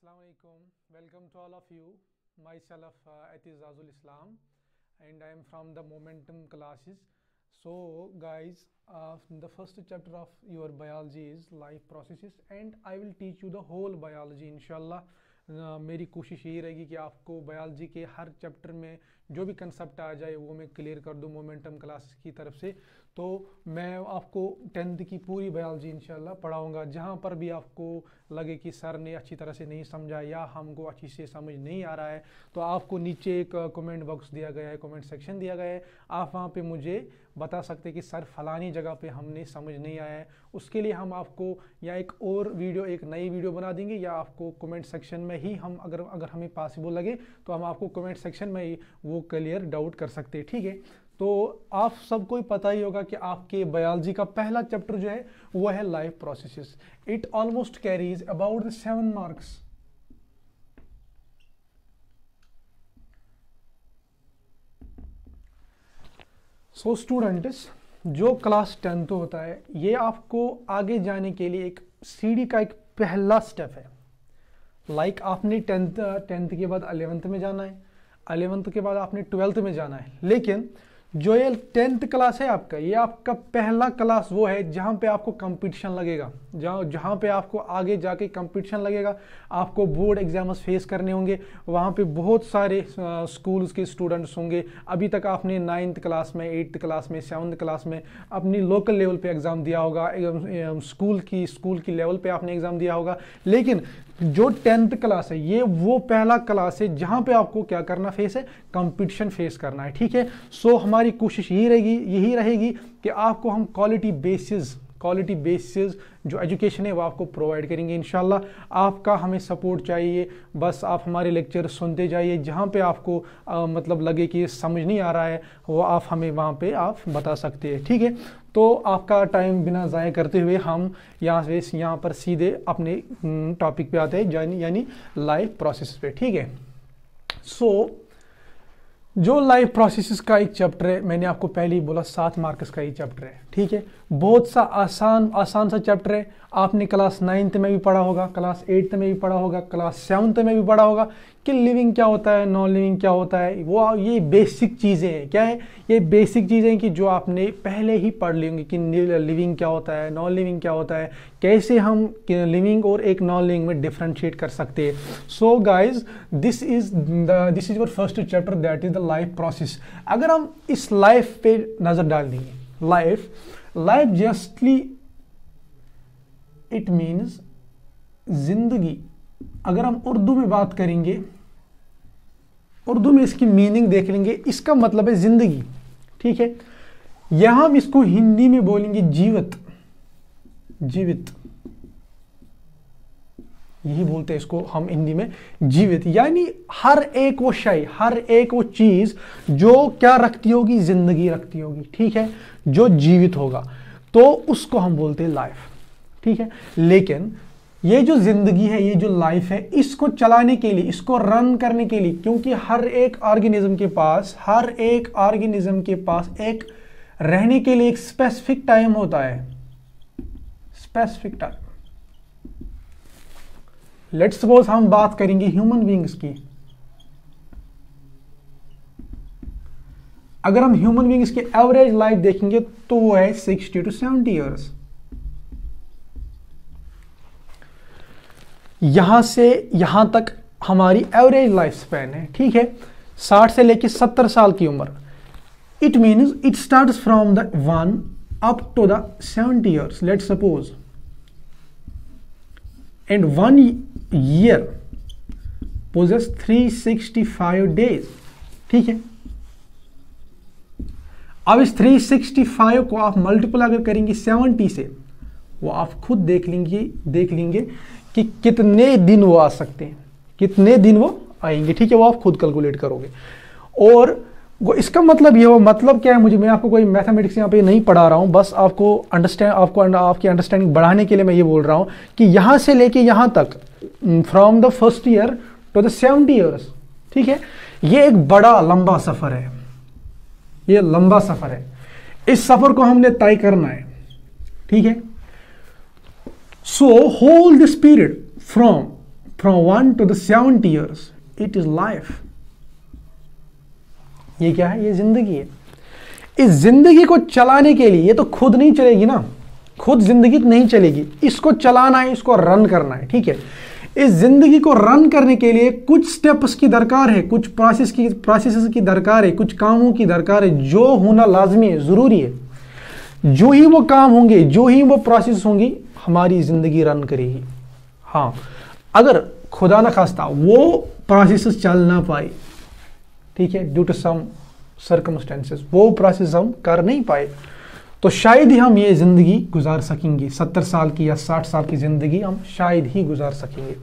Assalamualaikum. Welcome to all of you. Myself uh, Atizazul Islam and I am from the Momentum classes. So guys, uh, the first chapter of your biology is life processes and I will teach you the whole biology inshallah. Uh, मेरी कोशिश यही रहेगी कि आपको biology के हर chapter में जो भी कंसेप्ट आ जाए वो मैं क्लियर कर दूँ मोमेंटम क्लास की तरफ़ से तो मैं आपको टेंथ की पूरी बायोलॉजी इंशाल्लाह पढ़ाऊँगा। जहाँ पर भी आपको लगे कि सर ने अच्छी तरह से नहीं समझा या हमको अच्छी से समझ नहीं आ रहा है तो आपको नीचे एक कमेंट बॉक्स दिया गया है कमेंट सेक्शन दिया गया है। आप वहाँ पे मुझे बता सकते कि सर फलानी जगह पे हमने समझ नहीं आया है। उसके लिए हम आपको या एक और वीडियो एक नई वीडियो बना देंगे या आपको कमेंट सेक्शन में ही हम अगर अगर हमें पॉसिबल लगे तो हम आपको कमेंट सेक्शन में ही वो क्लियर डाउट कर सकते ठीक है? तो आप सबको ही पता ही होगा कि आपके बायोलॉजी का पहला चैप्टर जो है, वो है life processes it almost carries about the seven marks so students जो क्लास टेंथ होता है, ये आपको आगे जाने के लिए एक सीढ़ी का एक पहला स्टेप है. लाइक like आपने टेंथ टेंथ के बाद अलेवेंथ में जाना है. अलेवेंथ के बाद आपने ट्वेल्थ में जाना है. लेकिन जो ये टेंथ क्लास है आपका, ये आपका पहला क्लास वो है जहाँ पे आपको कंपटीशन लगेगा। जहाँ जहाँ पे आपको आगे जाके कंपटीशन लगेगा, आपको बोर्ड एग्ज़ाम्स फेस करने होंगे, वहाँ पे बहुत सारे स्कूल्स के स्टूडेंट्स होंगे। अभी तक आपने नाइन्थ क्लास में एट्थ क्लास में सेवन्थ क्लास में अपनी लोकल लेवल पे एग्ज़ाम दिया होगा स्कूल की स्कूल की लेवल पे आपने एग्ज़ाम दिया होगा। लेकिन जो टेंथ क्लास है, ये वो पहला क्लास है जहाँ पे आपको क्या करना फेस है? कंपटीशन फेस करना है, ठीक है? सो हमारी कोशिश यही रहेगी यही रहेगी कि आपको हम क्वालिटी बेसिस क्वालिटी बेसिस जो एजुकेशन है वो आपको प्रोवाइड करेंगे इनशाला आपका हमें सपोर्ट चाहिए बस आप हमारे लेक्चर सुनते जाइए जहाँ पे आपको आ, मतलब लगे कि समझ नहीं आ रहा है वो आप हमें वहाँ पे आप बता सकते हैं ठीक है? तो आपका टाइम बिना ज़ाय करते हुए हम यहाँ से यहाँ पर सीधे अपने टॉपिक पे आते हैं यानी लाइफ प्रोसेस पे ठीक है? सो so, जो लाइफ प्रोसेस का एक चैप्टर है मैंने आपको पहले ही बोला सात मार्क्स का एक चैप्टर है। ठीक है? बहुत सा आसान आसान सा चैप्टर है। आपने क्लास नाइन्थ में भी पढ़ा होगा क्लास एट्थ में भी पढ़ा होगा क्लास सेवन्थ में भी पढ़ा होगा कि लिविंग क्या होता है नॉन लिविंग क्या होता है? वो ये बेसिक चीज़ें हैं। क्या है? ये बेसिक चीज़ें हैं कि जो आपने पहले ही पढ़ ली होंगी कि लिविंग क्या होता है नॉन लिविंग क्या होता है, कैसे हम लिविंग और एक नॉन लिविंग में डिफ्रेंशिएट कर सकते हैं। So guys this is this is your first chapter that is the life process अगर हम इस लाइफ पे नज़र डाल देंगे life life justly it means ज़िंदगी। अगर हम उर्दू में बात करेंगे, उर्दू में इसकी मीनिंग देख लेंगे, इसका मतलब है ज़िंदगी, ठीक है? यहाँ हम इसको हिंदी में बोलेंगे जीवित जीवित। यही बोलते हैं इसको हम हिंदी में, जीवित। यानी हर एक वो शय, हर एक वो चीज़ जो क्या रखती होगी, ज़िंदगी रखती होगी, ठीक है? जो जीवित होगा। तो उसको हम बोलते हैं लाइफ ठीक है? लेकिन ये जो ज़िंदगी है, ये जो लाइफ है, इसको चलाने के लिए, इसको रन करने के लिए, क्योंकि हर एक ऑर्गेनिज्म के पास, हर एक ऑर्गेनिज्म के पास एक रहने के लिए एक स्पेसिफिक टाइम होता है। स्पेसिफिक टाइम लेट सपोज़ हम बात करेंगे ह्यूमन बींग्स की। अगर हम ह्यूमन बींग्स की एवरेज लाइफ देखेंगे तो वो है सिक्सटी टू सेवेंटी ईयर्स यहाँ से, यहाँ तक हमारी एवरेज लाइफ स्पैन है, ठीक है? साठ से लेकर सत्तर साल की उम्र। It means it start from the one up to the seventy years let suppose and one year possesses 365 days ठीक है? अब इस 365 को आप मल्टीपल अगर करेंगे 70 से, वो आप खुद देख लेंगे देख लेंगे कि कितने दिन वो आ सकते हैं। कितने दिन वो आएँगे? ठीक है, वो आप खुद कैलकुलेट करोगे। और इसका मतलब ये वो मतलब क्या है? मुझे, मैं आपको कोई मैथमेटिक्स यहाँ पे नहीं पढ़ा रहा हूँ, बस आपको अंडरस्टैंड आपको आपकी अंडरस्टैंडिंग बढ़ाने के लिए मैं ये बोल रहा हूँ कि यहाँ से लेके यहाँ तक from the first year to the seventy years ठीक है? ये एक बड़ा लंबा सफ़र है। ये लंबा सफ़र है। इस सफ़र को हमने तय करना है, ठीक है? So whole this period from from one to the seventy years it is life ये क्या है? ये ज़िंदगी है। इस ज़िंदगी को चलाने के लिए, ये तो खुद नहीं चलेगी ना। खुद ज़िंदगी नहीं चलेगी। इसको चलाना है, इसको रन करना है, ठीक है? इस ज़िंदगी को रन करने के लिए कुछ स्टेप्स की दरकार है, कुछ प्रोसेस की प्रोसेस की दरकार है, कुछ कामों की दरकार है। जो होना लाजमी है, ज़रूरी है। जो ही वो काम होंगे, जो ही वो प्रोसेस होंगी, हमारी ज़िंदगी रन करेगी। हाँ अगर खुदा न खास्ता वो प्रोसेस चल ना पाए ठीक है ड्यू टू सम सर्कमस्टेंसेस वो प्रोसेस हम कर नहीं पाए। तो शायद ही हम ये ज़िंदगी गुजार सकेंगे सत्तर साल की या साठ साल की ज़िंदगी हम शायद ही गुजार सकेंगे।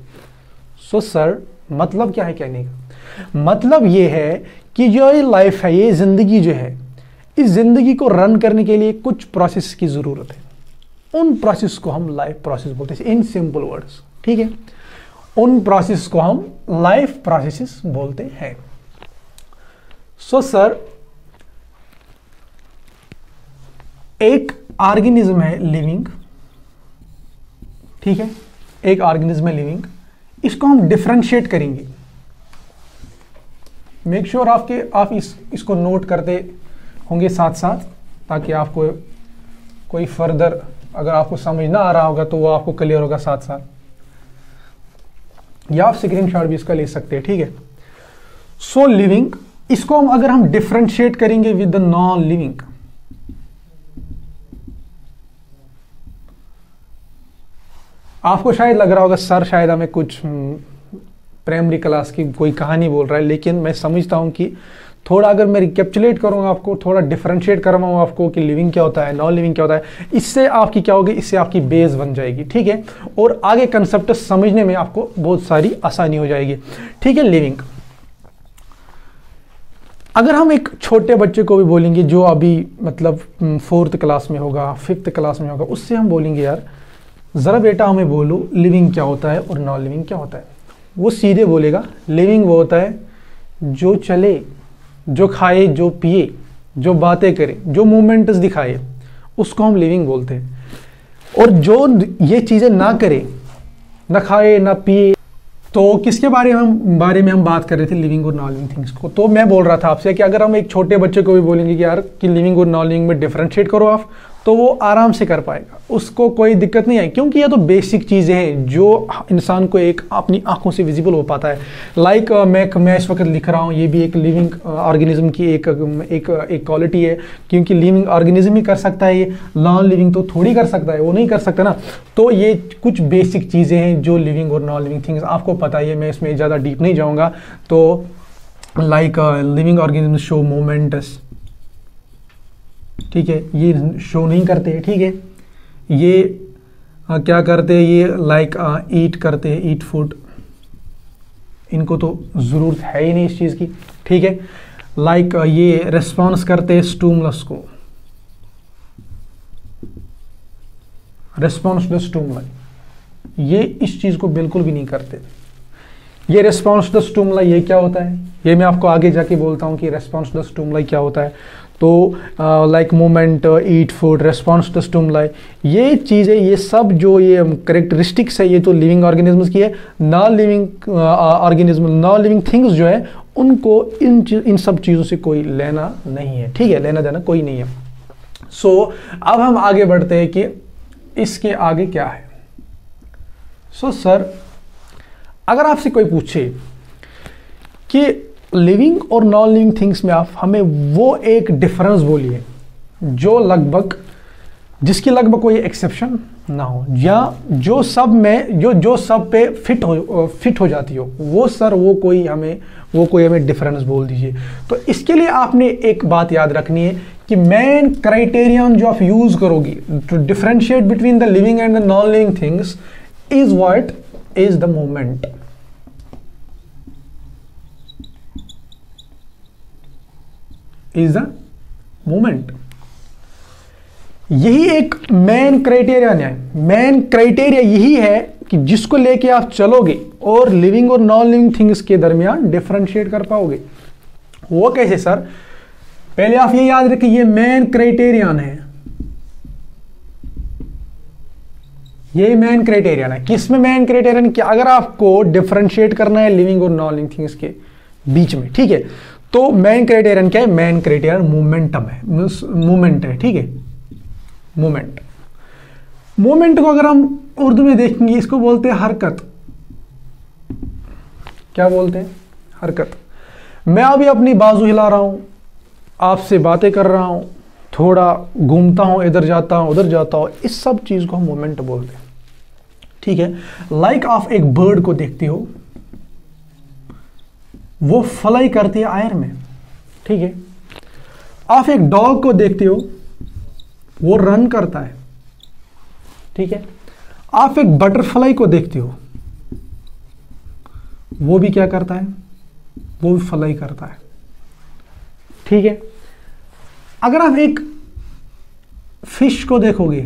सो so, सर मतलब क्या है कहने का? मतलब ये है कि जो ये लाइफ है ये ज़िंदगी जो है इस ज़िंदगी को रन करने के लिए कुछ प्रोसेस की ज़रूरत है। उन प्रोसेस को हम लाइफ प्रोसेस बोलते हैं इन सिंपल वर्ड्स ठीक है? उन प्रोसेस को हम लाइफ प्रोसेस बोलते हैं। सो सर एक ऑर्गेनिज्म है लिविंग ठीक है? एक ऑर्गेनिज्म है लिविंग इसको हम डिफ्रेंशिएट करेंगे। मेक श्योर sure आपके, आप इस, इसको नोट करते होंगे साथ साथ ताकि आपको कोई फर्दर अगर आपको समझ ना आ रहा होगा तो वो आपको क्लियर होगा साथ साथ या आप स्क्रीन शॉट भी इसका ले सकते हैं, ठीक है? सो लिविंग इसको हम अगर हम डिफ्रेंशिएट करेंगे विद द नॉन लिविंग आपको शायद लग रहा होगा सर शायद हमें कुछ प्राइमरी हम्म, क्लास की कोई कहानी बोल रहा है लेकिन मैं समझता हूँ कि थोड़ा अगर मैं रिकेप्चुलेट करूँगा आपको थोड़ा डिफ्रेंशिएट करवाऊँ आपको कि लिविंग क्या होता है नॉन लिविंग क्या होता है इससे आपकी क्या होगी इससे आपकी बेस बन जाएगी ठीक है? और आगे कंसेप्ट समझने में आपको बहुत सारी आसानी हो जाएगी ठीक है लिविंग अगर हम एक छोटे बच्चे को भी बोलेंगे जो अभी मतलब फोर्थ हम्म, क्लास में होगा फिफ्थ क्लास में होगा उससे हम बोलेंगे यार ज़रा बेटा हमें बोलो लिविंग क्या होता है और नॉन लिविंग क्या होता है? वो सीधे बोलेगा लिविंग वो होता है जो चले जो खाए जो पिए जो बातें करे जो मूवमेंट्स दिखाए उसको हम लिविंग बोलते हैं। और जो ये चीज़ें ना करे ना खाए ना पिए तो किसके बारे में हम, बारे में हम बात कर रहे थे? लिविंग और नॉन लिविंग थिंग्स को। तो मैं बोल रहा था आपसे कि अगर हम एक छोटे बच्चे को भी बोलेंगे कि यार कि लिविंग और नॉन लिविंग में डिफ्रेंशिएट करो आप तो वो आराम से कर पाएगा। उसको कोई दिक्कत नहीं है क्योंकि ये तो बेसिक चीज़ें हैं जो इंसान को एक अपनी आँखों से विजिबल हो पाता है। लाइक like, मैं मैं इस वक्त लिख रहा हूँ ये भी एक लिविंग ऑर्गेनिज्म की एक एक एक क्वालिटी है। क्योंकि लिविंग ऑर्गेनिज्म ही कर सकता है ये नॉन लिविंग तो थोड़ी कर सकता है वो नहीं कर सकता ना। तो ये कुछ बेसिक चीज़ें हैं जो लिविंग और नॉन लिविंग थिंग्स आपको पता ही है मैं इसमें ज़्यादा डीप नहीं जाऊँगा। तो like living organism show moments ठीक है? ये शो नहीं करते ठीक है? ये आ, क्या करते ये लाइक ईट करते ईट फ़ूड इनको तो ज़रूरत है ही नहीं इस चीज़ की ठीक है? लाइक ये रेस्पॉन्स करते हैं स्टूमलस को। रेस्पॉन्स टू स्टूमला ये इस चीज़ को बिल्कुल भी नहीं करते। ये रेस्पॉन्स टू स्टूमला ये क्या होता है? ये मैं आपको आगे जाके बोलता हूँ कि रेस्पॉन्स टू स्टूमला क्या होता है। तो like moment eat food response to stimuli ये चीज़ें ये सब जो ये करेक्टरिस्टिक्स है ये तो लिविंग ऑर्गेनिज्म्स की है non living organism non living things जो है उनको इन इन सब चीज़ों से कोई लेना नहीं है। ठीक है लेना देना कोई नहीं है। सो so, अब हम आगे बढ़ते हैं कि इसके आगे क्या है। सो so, सर अगर आपसे कोई पूछे कि लिविंग और नॉन लिविंग थिंग्स में आप हमें वो एक डिफरेंस बोलिए, जो लगभग, जिसकी लगभग कोई एक्सेप्शन ना हो, या जो सब में, जो जो सब पे फिट हो फिट हो जाती हो, वो सर वो कोई हमें, वो कोई हमें डिफरेंस बोल दीजिए। तो इसके लिए आपने एक बात याद रखनी है कि मेन क्राइटेरियन जो आप यूज़ करोगी to differentiate between the living and the non living things is what is the moment is the moment यही एक मेन क्राइटेरिया है मेन क्राइटेरिया यही है कि जिसको लेके आप चलोगे और लिविंग और नॉन लिविंग थिंग्स के दरमियान डिफ्रेंशिएट कर पाओगे। वो कैसे सर पहले आप ये याद रखिए, ये मेन क्राइटेरियन है। ये मेन क्राइटेरियन है। किसमें मेन क्राइटेरियन क्या अगर आपको डिफ्रेंशिएट करना है लिविंग और नॉन लिविंग थिंग्स के बीच में, ठीक है? तो मेन क्राइटेरियन क्या है? मेन क्राइटेरियन मोमेंटम है। मूवमेंट है, ठीक है? मूवमेंट मूवमेंट को अगर हम उर्दू में देखेंगे, इसको बोलते हैं हरकत। क्या बोलते हैं? हरकत। मैं अभी अपनी बाजू हिला रहा हूँ, आपसे बातें कर रहा हूँ, थोड़ा घूमता हूँ, इधर जाता हूँ, उधर जाता हूँ, इस सब चीज़ को हम मोमेंट बोलते हैं। ठीक है? लाइक like आप एक बर्ड को देखते हो वो फ्लाई करती है आयर में। ठीक है? आप एक डॉग को देखते हो, वो रन करता है। ठीक है? आप एक बटरफ्लाई को देखते हो, वो भी क्या करता है? वो भी फ्लाई करता है। ठीक है? अगर आप एक फ़िश को देखोगे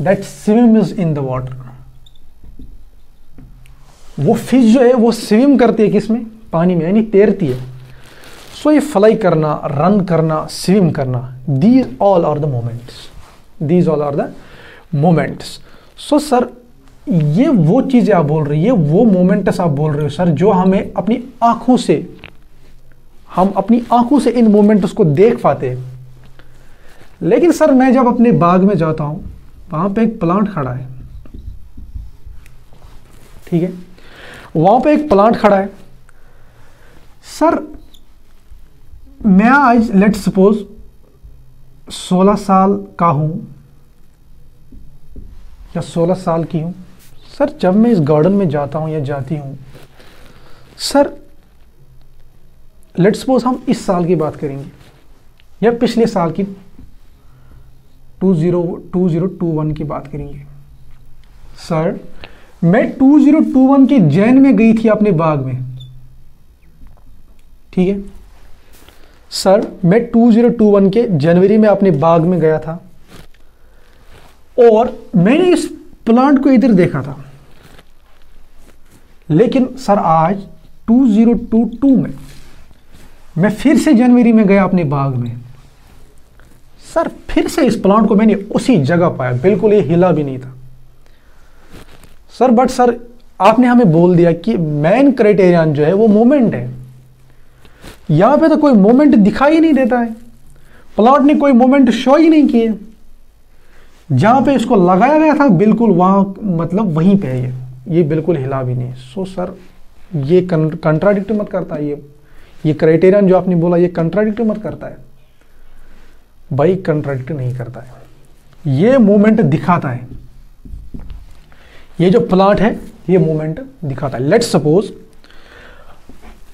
that swim is in the water वो फ़िश जो है, वो स्विम करती है किसमें पानी में, यानी तैरती है। सो ये फ्लाई करना रन करना स्विम करना these all are the moments these all are the moments so sir ये वो चीज़ें आप बोल रही है वो मोमेंट्स आप बोल रहे हो सर जो हमें अपनी आँखों से, हम अपनी आँखों से इन मोमेंट्स को देख पाते हैं। लेकिन सर मैं जब अपने बाग में जाता हूँ, वहाँ पे एक प्लांट खड़ा है। ठीक है? वहाँ पे एक प्लांट खड़ा है। सर, मैं आज लेट सपोज़ 16 साल का हूँ, या 16 साल की हूँ। सर, जब मैं इस गार्डन में जाता हूँ या जाती हूँ, सर लेट सपोज़ हम इस साल की बात करेंगे, या पिछले साल की two zero two zero two one की बात करेंगे। सर मैं टू ज़ीरो टू वन के जैन में गई थी अपने बाग में। ठीक है? सर, मैं टू ज़ीरो टू वन के जनवरी में अपने बाग में गया था। और मैंने इस प्लांट को इधर देखा था। लेकिन सर, आज 2022 में मैं फिर से जनवरी में गया अपने बाग में। सर, फिर से इस प्लांट को मैंने उसी जगह पाया। बिल्कुल ये हिला भी नहीं था। सर बट सर आपने हमें बोल दिया कि मेन क्राइटेरियन जो है वो मोमेंट है। यहाँ पे तो कोई मोमेंट दिखाई नहीं देता है। प्लांट ने कोई मोमेंट शो ही नहीं किए। जहाँ पे इसको लगाया गया था, बिल्कुल वहाँ मतलब वहीं पे है ये। ये बिल्कुल हिला भी नहीं सो सर ये कंट्राडिक्ट मत करता ये। ये क्राइटेरियन जो आपने बोला, ये कंट्राडिक्ट मत करता है। भाई कंट्राडिक्ट नहीं करता है। ये मोमेंट दिखाता है। ये जो प्लांट है, ये मोमेंट दिखाता है। लेट्स सपोज़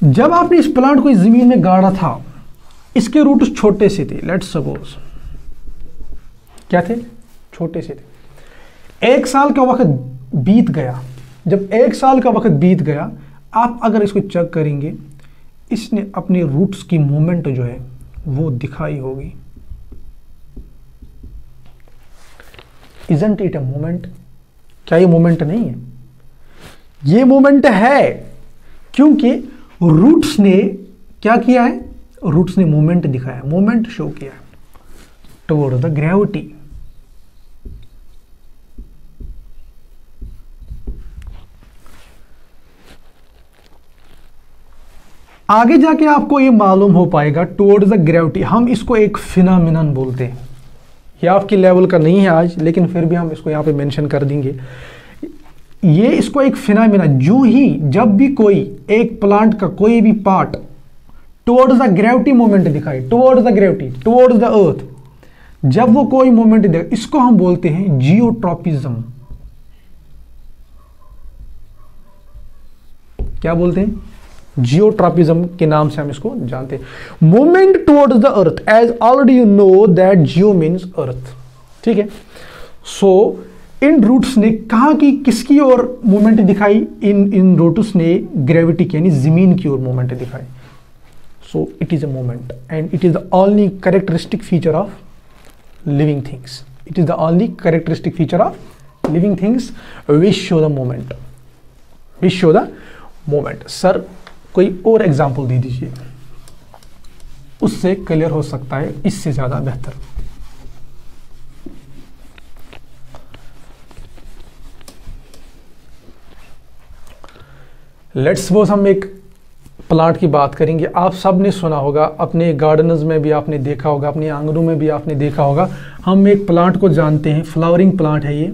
जब आपने इस प्लांट को इस ज़मीन में गाड़ा था, इसके रूट छोटे से थे। लेट्स सपोज़ क्या थे? छोटे से थे। एक साल का वक्त बीत गया। जब एक साल का वक्त बीत गया, आप अगर इसको चेक करेंगे, इसने अपने रूट्स की मूवमेंट जो है, वो दिखाई होगी। इजेंट इट अ मोमेंट क्या ये मोमेंट नहीं है? ये मोमेंट है क्योंकि रूट्स ने क्या किया है? रूट्स ने मोमेंट दिखाया मोमेंट शो किया है टुवर्ड द ग्रेविटी आगे जाके आपको ये मालूम हो पाएगा टुवर्ड्स द ग्रेविटी हम इसको एक फिनामिनन बोलते हैं। ये आपकी लेवल का नहीं है आज, लेकिन फिर भी हम इसको यहाँ पे मेंशन कर देंगे। ये इसको एक फिनामिना जो ही जब भी कोई एक प्लांट का कोई भी part towards the gravity moment दिखाए towards the gravity towards the earth जब वो कोई मोमेंट दे इसको हम बोलते हैं जियोट्रॉपिज्म क्या बोलते हैं? जियोट्रॉपिज्म के नाम से हम इसको जानते हैं। Movement towards the earth as already you know that geo means earth ठीक है? सो इन रूट्स ने कहा कि किसकी ओर मूवमेंट दिखाई? इन इन रूट्स ने ग्रेविटी यानी ज़मीन की ओर मूवमेंट दिखाई। So it is a movement and it is the only characteristic feature of living things it is the only characteristic feature of living things which show the moment which show the moment sir कोई और example दे दीजिए। उससे clear हो सकता है, इससे ज़्यादा बेहतर। लेट्स सपोज़ हम एक प्लांट की बात करेंगे। आप सबने सुना होगा, अपने गार्डनर्स में भी आपने देखा होगा, अपने आंगनों में भी आपने देखा होगा। हम एक प्लांट को जानते हैं फ्लावरिंग प्लांट है ये।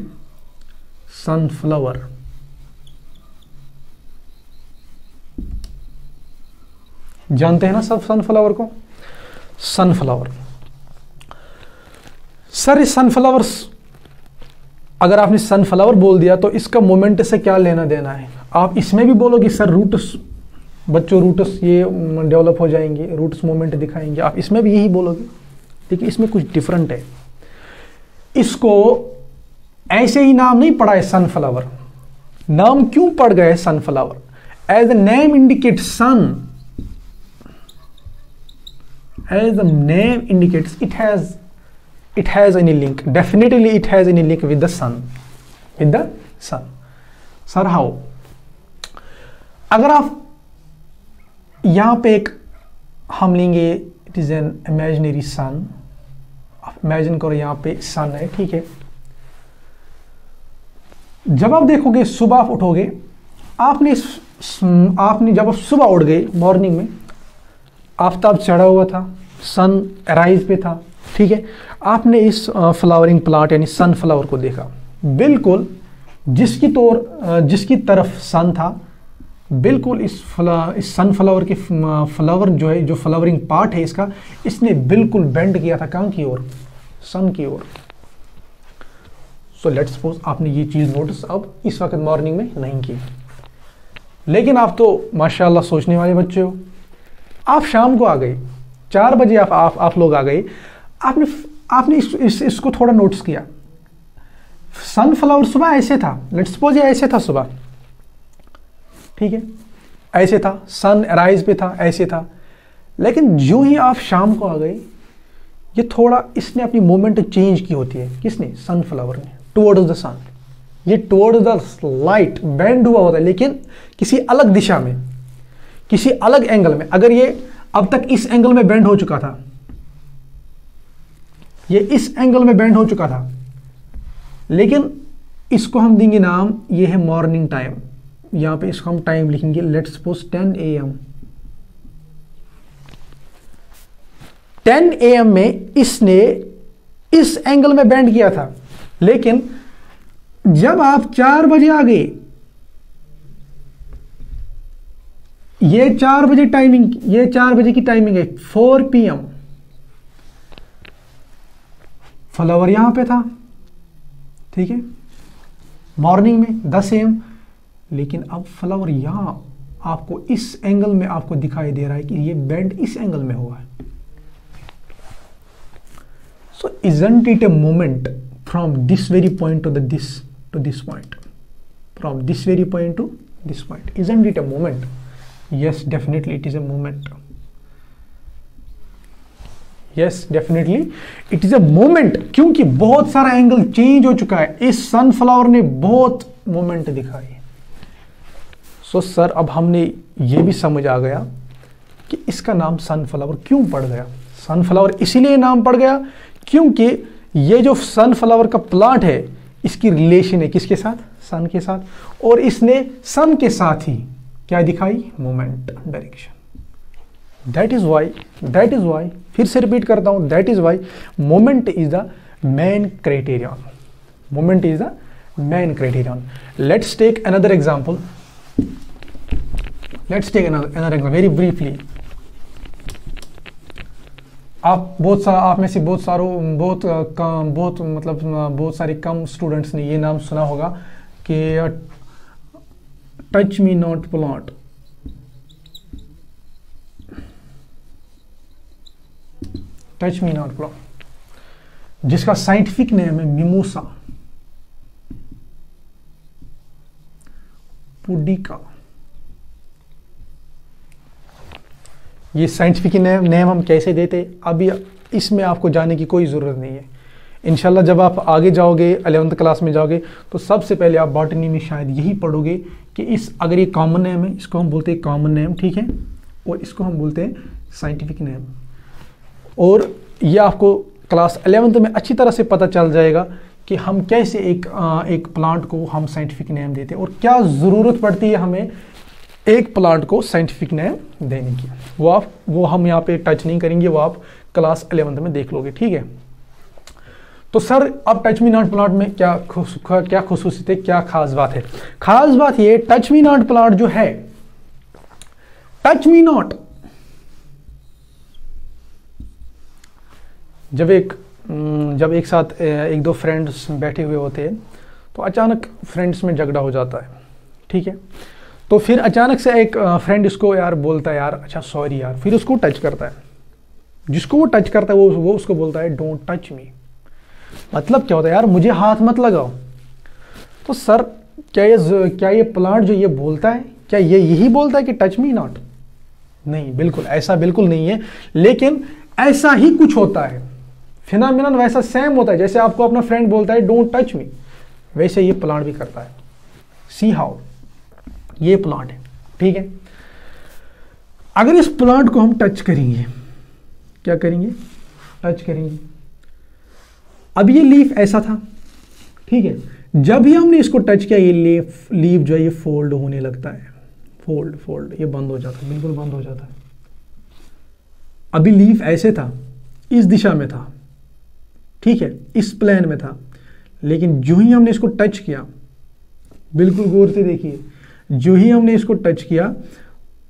सनफ्लावर जानते हैं ना सब सनफ्लावर को? सनफ्लावर सर इस सनफ्लावर अगर आपने सनफ्लावर बोल दिया तो इसका मोमेंट से क्या लेना देना है? आप इसमें भी बोलोगे सर रूट्स बच्चों रूट्स ये डेवलप हो जाएँगे रूट्स मोमेंट दिखाएँगे। आप इसमें भी यही बोलोगे? लेकिन इसमें कुछ डिफरेंट है। इसको ऐसे ही नाम नहीं पड़ा है सनफ्लावर नाम क्यों पड़ गए sunflower as the name indicate sun as the name indicates it has it has any link. Definitely it has any link with the sun. With the sun. Sir, how? अगर आप यहाँ पे एक हम लेंगे it is an imaginary sun आप imagine करो यहाँ पे सन है, ठीक है? जब आप देखोगे, सुबह आप उठोगे, आपने आपने जब आप सुबह उठ गए मॉर्निंग में आफ्ताब चढ़ा हुआ था सन राइज पे था, ठीक है? आपने इस फ्लावरिंग प्लांट यानी सनफ्लावर को देखा। बिल्कुल जिसकी तौर जिसकी तरफ़ सन था, बिल्कुल इस फ्ला इस सनफ्लावर के फ्लावर जो है, जो फ्लावरिंग पार्ट है इसका, इसने बिल्कुल बेंड किया था कहाँ की ओर? सन की ओर। सो लेट्स सपोज़ आपने ये चीज़ नोटिस अब इस वक्त मॉर्निंग में नहीं की। लेकिन आप तो माशाल्लाह सोचने वाले बच्चे हो। आप शाम को आ गए चार बजे आप आप, आप लोग आ गए आपने आपने इस, इस, इसको थोड़ा नोटिस किया। सनफ्लावर सुबह ऐसे था। लेट्स सपोज़ ये ऐसे था सुबह। ठीक है? ऐसे था। सन राइज पे था ऐसे था। लेकिन जो ही आप शाम को आ गए ये थोड़ा इसने अपनी मोमेंट चेंज की होती है। किसने? सनफ्लावर ने। टुवर्ड्स द सन ये टुवर्ड्स द लाइट बैंड हुआ होता है लेकिन किसी अलग दिशा में। किसी अलग एंगल में। अगर ये अब तक इस एंगल में बेंड हो चुका था, ये इस एंगल में बेंड हो चुका था, लेकिन इसको हम देंगे नाम, ये है मॉर्निंग टाइम यहाँ पे इसको हम टाइम लिखेंगे let's suppose 10 A M ten A M में इसने इस एंगल में बेंड किया था, लेकिन जब आप चार बजे आ गए ये चार बजे टाइमिंग ये चार बजे की टाइमिंग है फोर पीएम फ्लावर यहाँ पे था, ठीक है? मॉर्निंग में दस एम लेकिन अब फ्लावर यहाँ आपको इस एंगल में आपको दिखाई दे रहा है कि ये बेंड इस एंगल में हुआ है। So isn't it a moment from this very point to this to this point from this very point to this point isn't it a moment yes definitely it is a moment. Yes definitely it is a moment क्योंकि बहुत सारा angle change हो चुका है। इस sunflower ने बहुत moment दिखाई। सो so, सर अब हमने ये भी समझ आ गया कि इसका नाम सनफ्लावर क्यों पड़ गया। सनफ्लावर इसीलिए नाम पड़ गया क्योंकि ये जो सनफ्लावर का प्लांट है इसकी रिलेशन है किसके साथ? सन के साथ। और इसने सन के साथ ही क्या दिखाई? Moment direction that is why that is why फिर से रिपीट करता हूँ that is why moment is the main criterion moment is the main criterion let's take another example let's take another example very briefly आप बहुत सा, आप में से बहुत सारों, बहुत कम, बहुत मतलब बहुत सारे कम स्टूडेंट्स ने ये नाम सुना होगा कि touch me not plot touch me not plot जिसका साइंटिफिक नेम है मिमोसा पुडिका ये साइंटिफिक नेम नेम हम कैसे देते? अभी इसमें आपको जाने की कोई ज़रूरत नहीं है। इनशाला जब आप आगे जाओगे अलेवंथ क्लास में जाओगे तो सबसे पहले आप बॉटनी में शायद यही पढ़ोगे कि इस अगर ये कॉमन नेम है इसको हम बोलते हैं कॉमन नेम ठीक है? और इसको हम बोलते हैं साइंटिफिक नेम और ये आपको क्लास अलेवंथ में अच्छी तरह से पता चल जाएगा कि हम कैसे एक आ, एक प्लांट को हम साइंटिफिक नेम देते हैं और क्या ज़रूरत पड़ती है हमें एक प्लांट को साइंटिफिक नेम देने की। वो आप वो हम यहाँ पे टच नहीं करेंगे वो आप क्लास अलेवंथ में देख लोगे ठीक है? तो सर, अब टच मी नॉट प्लांट में क्या क्या खसूसियत है, क्या खास बात है? खास बात ये टच मी नॉट प्लांट जो है टच मी नॉट जब एक जब एक साथ एक दो फ्रेंड्स बैठे हुए होते हैं तो अचानक फ्रेंड्स में झगड़ा हो जाता है, ठीक है? तो फिर अचानक से एक फ्रेंड इसको यार बोलता है, यार अच्छा सॉरी यार। फिर उसको टच करता है। जिसको वो टच करता है, वो वो उसको बोलता है डोंट टच मी मतलब क्या होता है? यार, मुझे हाथ मत लगाओ। तो सर, क्या ये क्या ये प्लांट जो ये बोलता है, क्या ये यही बोलता है कि टच मी नॉट नहीं, बिल्कुल, ऐसा बिल्कुल नहीं है। लेकिन ऐसा ही कुछ होता है। फिनामिनन वैसा सेम होता है, जैसे आपको अपना फ्रेंड बोलता है डोंट टच मी वैसे ये प्लांट भी करता है। सी हाउ ये प्लांट है, ठीक है? अगर इस प्लांट को हम टच करेंगे, क्या करेंगे? टच करेंगे। अब ये लीफ ऐसा था, ठीक है? जब ही हमने इसको टच किया, ये लीफ लीफ जो है, ये फोल्ड होने लगता है। फोल्ड फोल्ड ये बंद हो जाता है, बिल्कुल बंद हो जाता है। अभी लीफ ऐसे था, इस दिशा में था, ठीक है? इस प्लान में था। लेकिन जो ही हमने इसको टच किया, बिल्कुल गौर से देखिए, जो ही हमने इसको टच किया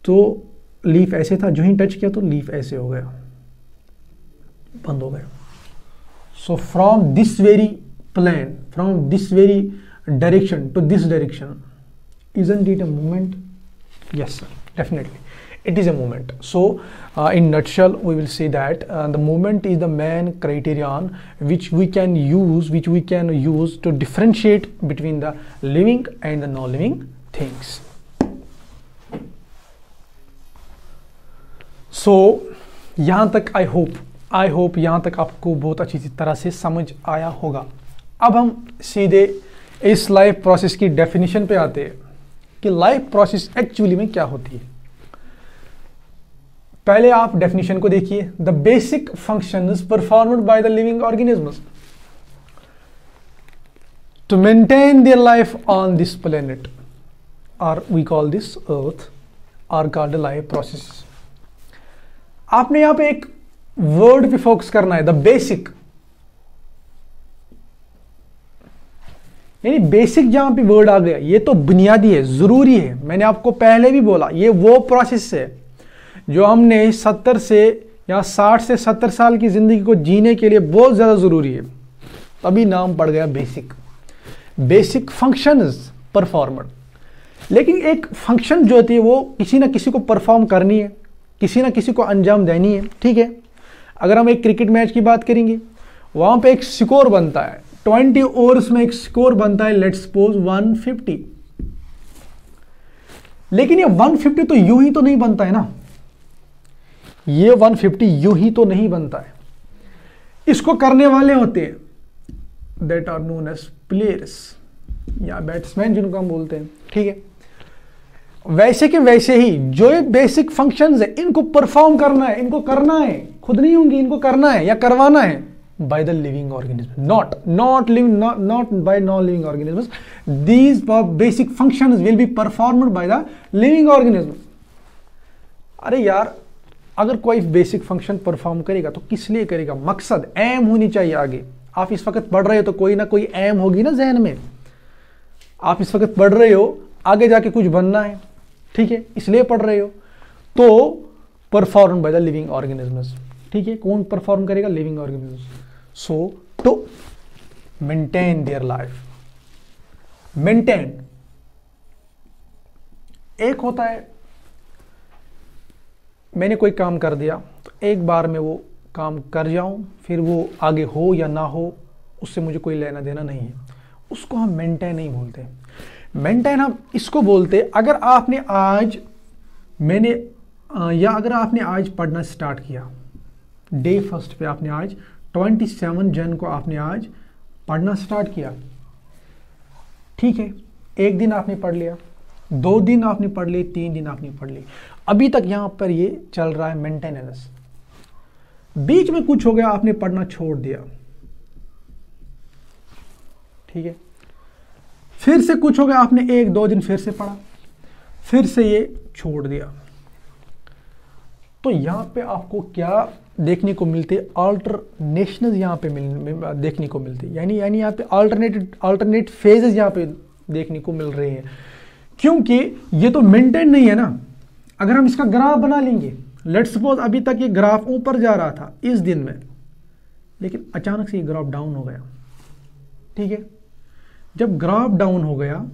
तो लीफ ऐसे था, जो ही टच किया तो लीफ ऐसे हो गया। बंद हो गया। so from this very plan from this very direction to this direction is it a movement yes sir definitely it is a movement so uh, in nutshell we will see that uh, the movement is the main criterion which we can use which we can use to differentiate between the living and the non-living things so so, यहाँ तक I hope I hope यहाँ तक आपको बहुत अच्छी तरह से समझ आया होगा। अब हम सीधे इस लाइफ प्रोसेस की डेफिनेशन पे आते हैं कि लाइफ प्रोसेस एक्चुअली में क्या होती है। पहले आप डेफिनेशन को देखिए। The basic function performed by the living organism to maintain their life on this planet or we call this earth are called life processes आपने यहाँ पे एक वर्ड पे फोकस करना है द बेसिक यानी बेसिक जहाँ पे वर्ड आ गया, ये तो बुनियादी है, ज़रूरी है। मैंने आपको पहले भी बोला, ये वो प्रोसेस है जो हमने सत्तर से या साठ से सत्तर साल की ज़िंदगी को जीने के लिए बहुत ज़्यादा ज़रूरी है। तभी नाम पड़ गया बेसिक बेसिक फ़ंक्शंस परफॉर्मर लेकिन एक फ़ंक्शन जो होती है, वो किसी ना किसी को परफॉर्म करनी है, किसी ना किसी को अंजाम देनी है, ठीक है? अगर हम एक क्रिकेट मैच की बात करेंगे, वहाँ पे एक स्कोर बनता है। ट्वेंटी ओवर्स में एक स्कोर बनता है, लेट्स सपोज़ 150 लेकिन ये 150 तो यू ही तो नहीं बनता है ना। ये 150 यू ही तो नहीं बनता है। इसको करने वाले होते हैं that are known as players या बैट्समैन जिनको हम बोलते हैं, ठीक है? वैसे के वैसे ही, जो ये बेसिक फ़ंक्शंस है, इनको परफॉर्म करना है, इनको करना है। खुद नहीं होंगी, इनको करना है या करवाना है। By the living organism not not living, not not by non-living organisms. These basic functions will be performed by the living organism अरे यार, अगर कोई बेसिक फ़ंक्शन परफॉर्म करेगा तो किस लिए करेगा? मकसद एम होनी चाहिए आगे। आप इस वक्त पढ़ रहे हो तो कोई ना कोई एम होगी ना जहन में। आप इस वक्त पढ़ रहे हो, आगे जाके कुछ बनना है। ठीक है, इसलिए पढ़ रहे हो। तो perform by the living organisms ठीक है, कौन परफॉर्म करेगा? Living organism so to maintain their life maintain एक होता है, मैंने कोई काम कर दिया तो एक बार में वो काम कर जाऊँ, फिर वो आगे हो या ना हो, उससे मुझे कोई लेना देना नहीं है। उसको हम मेंटेन नहीं बोलते मेंटेन हम इसको बोलते, अगर आपने आज मैंने, या अगर आपने आज पढ़ना स्टार्ट किया डे फ़र्स्ट पे आपने आज 27 जन को आपने आज पढ़ना स्टार्ट किया। ठीक है, एक दिन आपने पढ़ लिया, दो दिन आपने पढ़ ली तीन दिन आपने पढ़ ली अभी तक यहाँ पर ये चल रहा है मेंटेनेंस बीच में कुछ हो गया, आपने पढ़ना छोड़ दिया। ठीक है, फिर से कुछ हो गया, आपने एक दो दिन फिर से पढ़ा, फिर से ये छोड़ दिया। तो यहाँ पे आपको क्या देखने को मिलते अल्टरनेशन यहाँ पे मिल, देखने को मिलते। यानी यानी यहाँ पे अल्टरनेट अल्टरनेट फेजेस यहाँ पे देखने को मिल रहे हैं। क्योंकि ये तो मेंटेन नहीं है ना। अगर हम इसका ग्राफ बना लेंगे लेट सपोज़ अभी तक ये ग्राफ ऊपर जा रहा था, इस दिन में, लेकिन अचानक से ये ग्राफ डाउन हो गया। ठीक है? जब ग्राफ डाउन हो गया,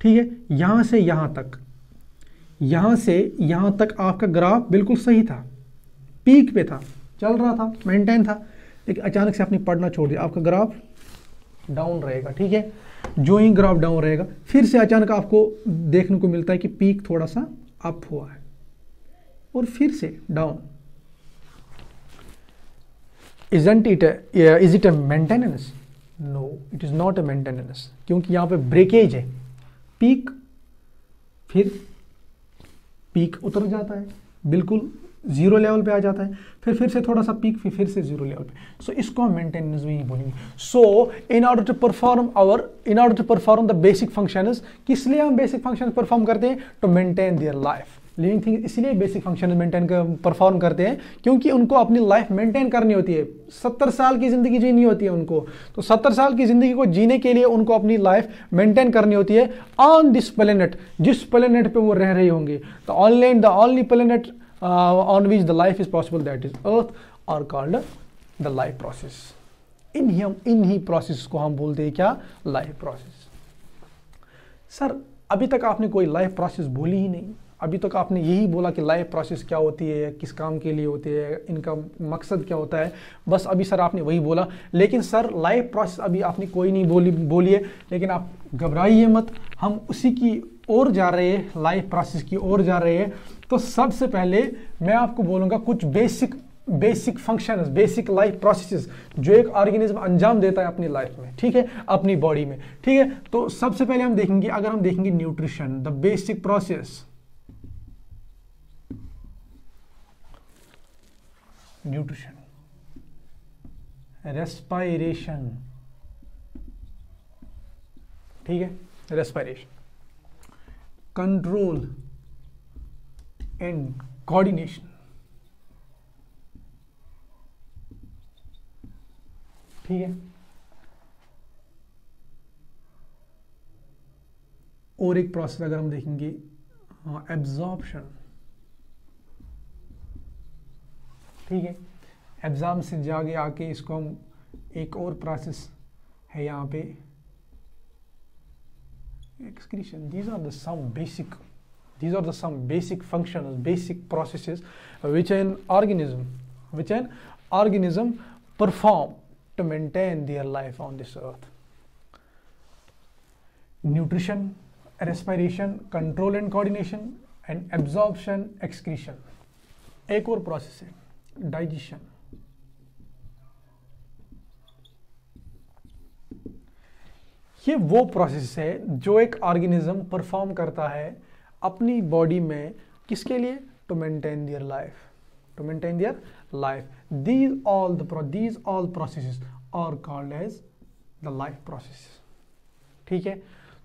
ठीक है? यहाँ से यहाँ तक, यहाँ से यहाँ तक आपका ग्राफ बिल्कुल सही था। पीक पे था, चल रहा था मेंटेन था, लेकिन अचानक से आपने पढ़ना छोड़ दिया। आपका ग्राफ डाउन रहेगा, ठीक है? जो ही ग्राफ डाउन रहेगा, फिर से अचानक आपको देखने को मिलता है कि पीक थोड़ा सा अप हुआ है। और फिर से down isn't it is it a maintenance no it is not a maintenance क्योंकि यहाँ पे ब्रेकेज है। पीक फिर पीक उतर जाता है, बिल्कुल ज़ीरो लेवल पे आ जाता है। फिर फिर से थोड़ा सा पीक फिर फिर से ज़ीरो लेवल पे। सो so, इसको हम मेंटेनेंस ही बोलेंगे so in order to perform our in order to perform the basic function किस लिए हम बेसिक फ़ंक्शन परफॉर्म करते हैं? To maintain their life living thing इसलिए बेसिक फ़ंक्शन मेंटेन कर परफॉर्म करते हैं क्योंकि उनको अपनी लाइफ मेंटेन करनी होती है। सत्तर साल की ज़िंदगी जीनी होती है उनको। तो सत्तर साल की ज़िंदगी को जीने के लिए उनको अपनी लाइफ मेंटेन करनी होती है। ऑन दिस प्लेनेट जिस प्लेनेट पे वो रह रहे होंगे तो online the only planet on which the life is possible that is earth और कॉल्ड द लाइफ प्रोसेस इन ही हम इन ही प्रोसेस को हम बोलते हैं क्या? लाइफ प्रोसेस सर अभी तक आपने कोई लाइफ प्रोसेस बोली ही नहीं। अभी तक आपने यही बोला कि लाइफ प्रोसेस क्या होती है, किस काम के लिए होती है, इनका मकसद क्या होता है। बस अभी सर आपने वही बोला। लेकिन सर लाइफ प्रोसेस अभी आपने कोई नहीं बोली बोलिए लेकिन आप घबराइए मत। हम उसी की ओर जा रहे हैं लाइफ प्रोसेस की ओर जा रहे हैं। तो सबसे पहले मैं आपको बोलूँगा कुछ basic basic function basic life process जो एक ऑर्गेनिज्म अंजाम देता है अपनी लाइफ में, ठीक है? अपनी बॉडी में, ठीक है? तो सबसे पहले हम देखेंगे, अगर हम देखेंगे nutrition the basic process nutrition respiration ठीक है? रेस्पायरेशन कंट्रोल एंड कोऑर्डिनेशन ठीक है? और एक प्रोसेस अगर हम देखेंगे एब्जॉर्प्शन ठीक है? एग्ज़ाम से जाके आके इसको हम एक और प्रोसेस है यहाँ पे excretion these are the some basic these are the some basic functions basic processes which an organism which an organism perform to maintain their life on this earth nutrition respiration control and coordination and absorption excretion एक और process है digestion ये वो process है जो एक organism perform करता है अपनी बॉडी में किसके लिए? To maintain their life to maintain their life these all these all process are called as the life process ठीक है?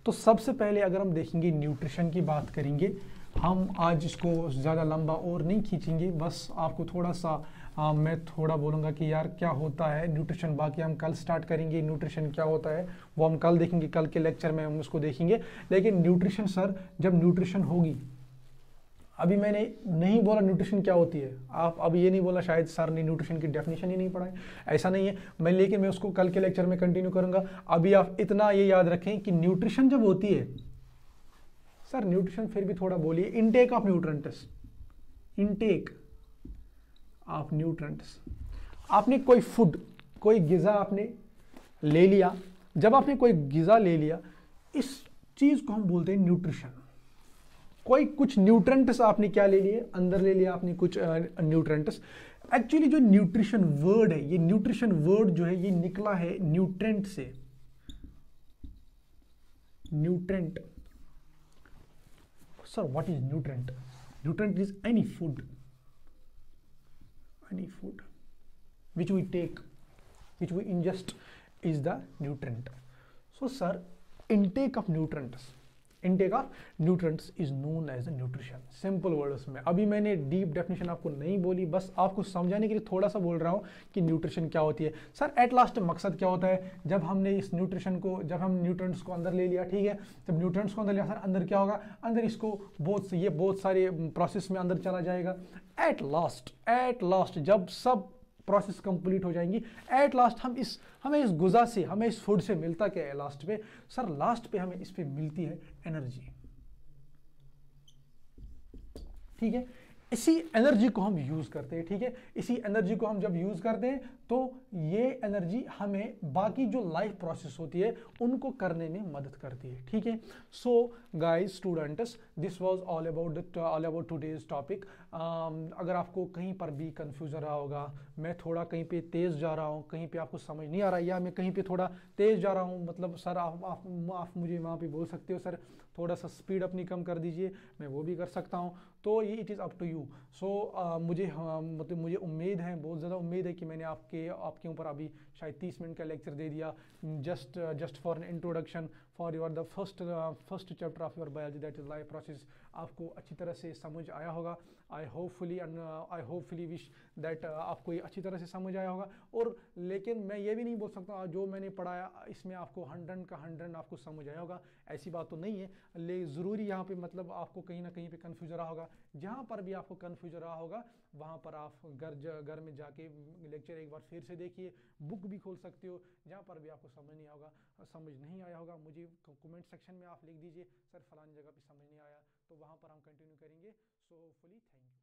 तो सबसे पहले अगर हम देखेंगे न्यूट्रिशन की बात करेंगे, हम आज इसको ज़्यादा लंबा और नहीं खींचेंगे, बस आपको थोड़ा सा आ, मैं थोड़ा बोलूँगा कि यार क्या होता है? न्यूट्रिशन बाकी हम कल स्टार्ट करेंगे न्यूट्रिशन क्या होता है? वो हम कल देखेंगे कल के लेक्चर में हम उसको देखेंगे। लेकिन न्यूट्रिशन सर जब न्यूट्रिशन होगी अभी मैंने नहीं बोला न्यूट्रिशन क्या होती है। आप अब ये नहीं बोला शायद सर ने न्यूट्रिशन की डेफिनेशन ही नहीं पढ़ाई। ऐसा नहीं है। मैं लेकिन मैं उसको कल के लेक्चर में कंटिन्यू करूँगा। अभी आप इतना ये याद रखें कि न्यूट्रिशन जब होती है सर न्यूट्रिशन फिर भी थोड़ा बोलिए। Intake of nutrients intake of nutrients आपने कोई फ़ूड कोई गिज़ा आपने ले लिया, जब आपने कोई गिज़ा ले लिया, इस चीज़ को हम बोलते हैं न्यूट्रिशन कोई कुछ न्यूट्रेंट्स आपने क्या ले लिए? अंदर ले लिया आपने कुछ न्यूट्रेंट्स एक्चुअली जो न्यूट्रिशन वर्ड है, ये न्यूट्रिशन वर्ड जो है, ये निकला है न्यूट्रेंट से. Nutrient sir what is nutrient nutrient is any food. Any food, which we take, which we ingest, is the nutrient. So, sir, intake of nutrients intake of nutrients is known as nutrition simple words में. अभी मैंने deep definition आपको नहीं बोली, बस आपको समझाने के लिए थोड़ा सा बोल रहा हूँ कि न्यूट्रिशन क्या होती है। सर एट लास्ट मकसद क्या होता है? जब हमने इस न्यूट्रिशन को, जब हम न्यूट्रंट्स को अंदर ले लिया, ठीक है? जब न्यूट्रंट्स को अंदर लिया सर अंदर क्या होगा? अंदर इसको बहुत ये बहुत सारे प्रोसेस में अंदर चला जाएगा। एट लास्ट एट लास्ट जब सब प्रोसेस कंप्लीट हो जाएँगी एट लास्ट हम इस, हमें इस गुजा से, हमें इस फ़ूड से मिलता क्या है लास्ट पे? सर लास्ट पे हमें इस पे मिलती है एनर्जी ठीक है? इसी एनर्जी को हम यूज़ करते हैं, ठीक है? इसी एनर्जी को हम जब यूज़ करते हैं तो ये एनर्जी हमें बाकी जो लाइफ प्रोसेस होती है उनको करने में मदद करती है। ठीक है? So guys students this was all about all about today's topic अगर आपको कहीं पर भी कन्फ्यूज़न रहा होगा मैं थोड़ा कहीं पे तेज़ जा रहा हूँ कहीं पे आपको समझ नहीं आ रहा या मैं कहीं पे थोड़ा तेज़ जा रहा हूँ मतलब सर आप आप, आप मुझे वहाँ पे बोल सकते हो सर थोड़ा सा स्पीड अपनी कम कर दीजिए मैं वो भी कर सकता हूँ। तो ये it is up to you so मुझे हाँ, मतलब मुझे उम्मीद है बहुत ज़्यादा उम्मीद है कि मैंने आपके आपके ऊपर अभी शायद तीस मिनट का लेक्चर दे दिया। Just just for an introduction for your the first first chapter of your biology that is life process आपको अच्छी तरह से समझ आया होगा। I hope hopefully I hope hopefully wish that आपको ये अच्छी तरह से समझ आया होगा। और लेकिन मैं ये भी नहीं बोल सकता जो मैंने पढ़ाया, इसमें आपको हंड्रेड का हंड्रेड आपको समझ आया होगा। ऐसी बात तो नहीं है। लेकिन ज़रूरी यहाँ पे मतलब आपको कहीं ना कहीं पे कन्फ्यूज़न रहा होगा। जहाँ पर भी आपको कन्फ्यूज़न रहा होगा, वहाँ पर आप घर घर में जाके लेक्चर एक बार फिर से देखिए। बुक भी खोल सकते हो, जहाँ पर भी आपको समझ नहीं होगा समझ नहीं आया होगा, मुझे कमेंट सेक्शन में आप लिख दीजिए, सर, फलानी जगह पे समझ नहीं आया। तो वहाँ पर हम कंटिन्यू करेंगे। सो फुली थैंक यू